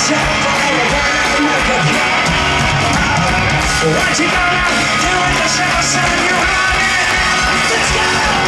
yourself you got What you gonna do with yourself. You're running out, let's go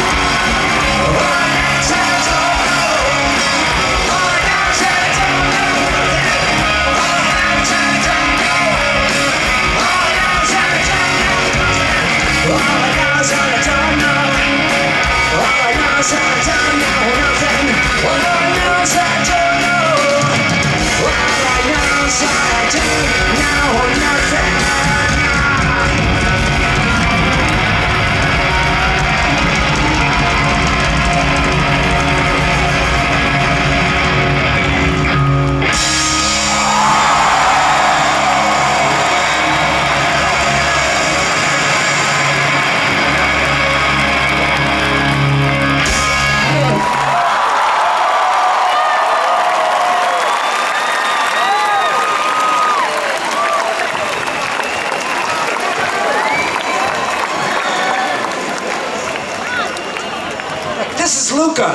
Luca.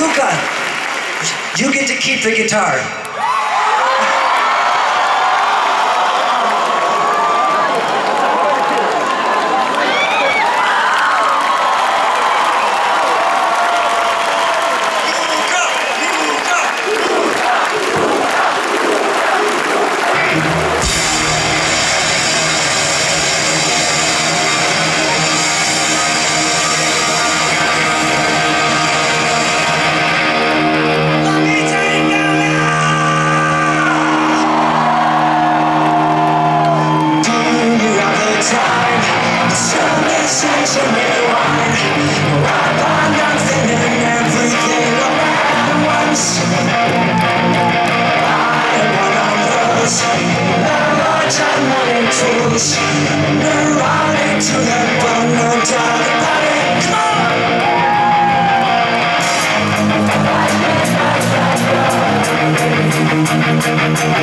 Luca, you get to keep the guitar.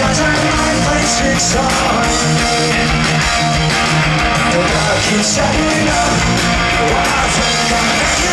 Sometimes my place up Well, I think I'm making